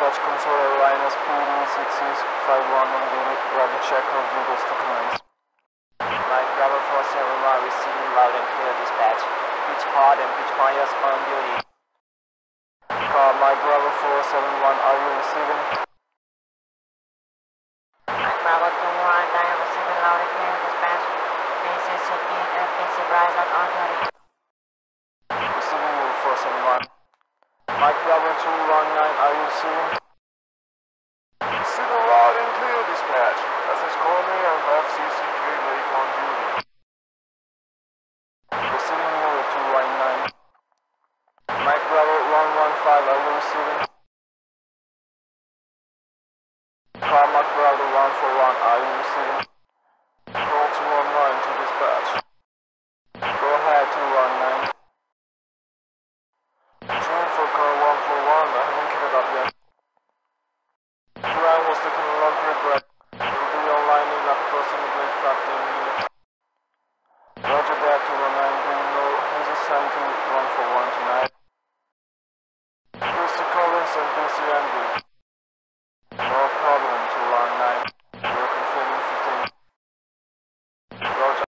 dispatch console Linus PD 6651 on duty, ready check of vehicles documents. Mike Bravo 471 receiving loud and clear dispatch. Pitch hard and pitch bias on duty. Car Mike Bravo 471, are you receiving? Mike Bravo 2 1, I am receiving loud and clear dispatch. PC checking and PC Verizon on duty. Receiving 471. Mike Bravo 219, are you receiving? Receiving loud and clear dispatch. Message call me and FCCK Lake on duty. Receiving you 219. Mike Bravo 115, are you receiving? Car Mike Bravo 141, are you receiving? Call 219 to dispatch. about that. Iran was taking a long trip break. It will be online in approximately 15 minutes. Roger that to Roman Bruno who's assigned to 141 tonight. Christy Collins and Chrissy Andrews.